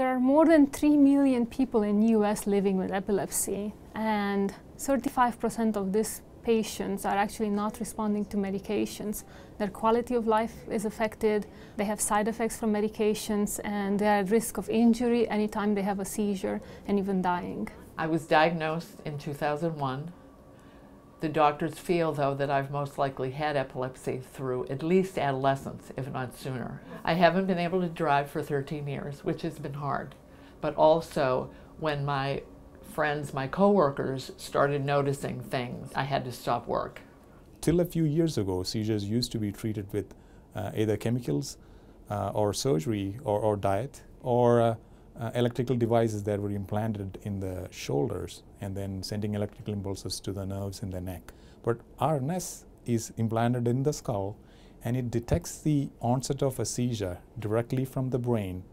There are more than 3 million people in the US living with epilepsy and 35% of these patients are actually not responding to medications. Their quality of life is affected, they have side effects from medications and they are at risk of injury anytime they have a seizure and even dying. I was diagnosed in 2001. The doctors feel, though, that I've most likely had epilepsy through at least adolescence, if not sooner. I haven't been able to drive for 13 years, which has been hard. But also, when my friends, my coworkers, started noticing things, I had to stop work. Till a few years ago, seizures used to be treated with uh, either chemicals uh, or surgery or, or diet or uh, uh, electrical devices that were implanted in the shoulders and then sending electrical impulses to the nerves in the neck. But RNS is implanted in the skull and it detects the onset of a seizure directly from the brain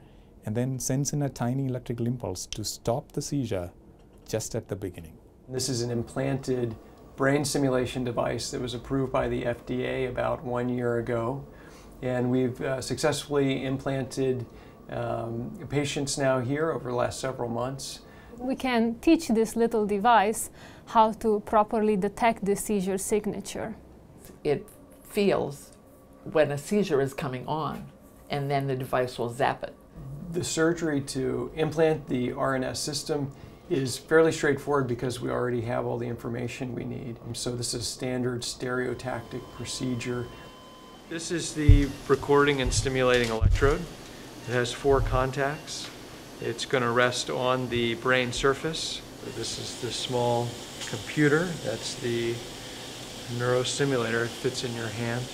and then sends in a tiny electrical impulse to stop the seizure just at the beginning. This is an implanted brain stimulation device that was approved by the FDA about one year ago. And we've uh, successfully implanted um, patients now here over the last several months. We can teach this little device how to properly detect the seizure signature. It feels when a seizure is coming on, and then the device will zap it. The surgery to implant the RNS system is fairly straightforward because we already have all the information we need. So this is a standard stereotactic procedure. This is the recording and stimulating electrode. It has four contacts. It's going to rest on the brain surface. This is the small computer. That's the neurostimulator. It fits in your hand.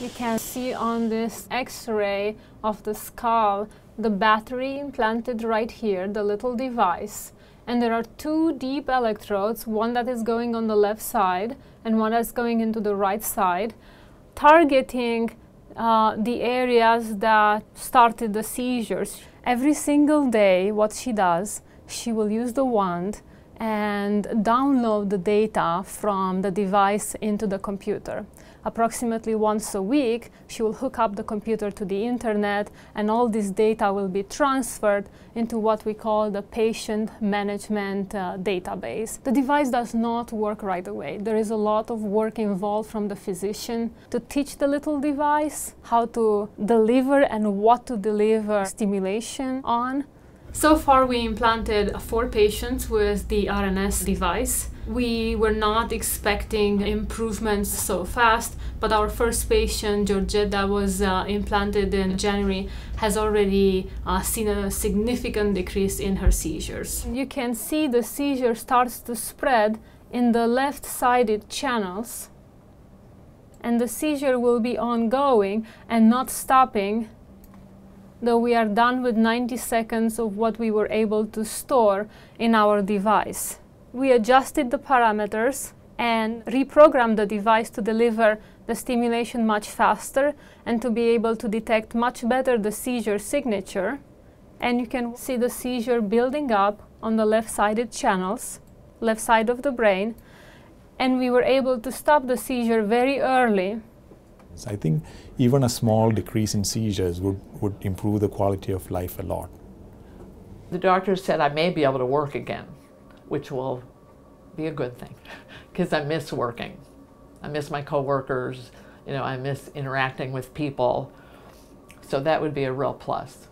You can see on this x-ray of the skull the battery implanted right here, the little device. And there are two deep electrodes, one that is going on the left side and one that's going into the right side, targeting uh, the areas that started the seizures. Every single day, what she does, she will use the wand and download the data from the device into the computer approximately once a week, she will hook up the computer to the internet and all this data will be transferred into what we call the patient management uh, database. The device does not work right away. There is a lot of work involved from the physician to teach the little device how to deliver and what to deliver stimulation on. So far, we implanted four patients with the RNS device. We were not expecting improvements so fast, but our first patient, Georgette, was uh, implanted in January, has already uh, seen a significant decrease in her seizures. You can see the seizure starts to spread in the left-sided channels, and the seizure will be ongoing and not stopping though we are done with 90 seconds of what we were able to store in our device. We adjusted the parameters and reprogrammed the device to deliver the stimulation much faster and to be able to detect much better the seizure signature. And you can see the seizure building up on the left-sided channels, left side of the brain. And we were able to stop the seizure very early I think even a small decrease in seizures would, would improve the quality of life a lot. The doctor said I may be able to work again, which will be a good thing because I miss working. I miss my coworkers, you know, I miss interacting with people. So that would be a real plus.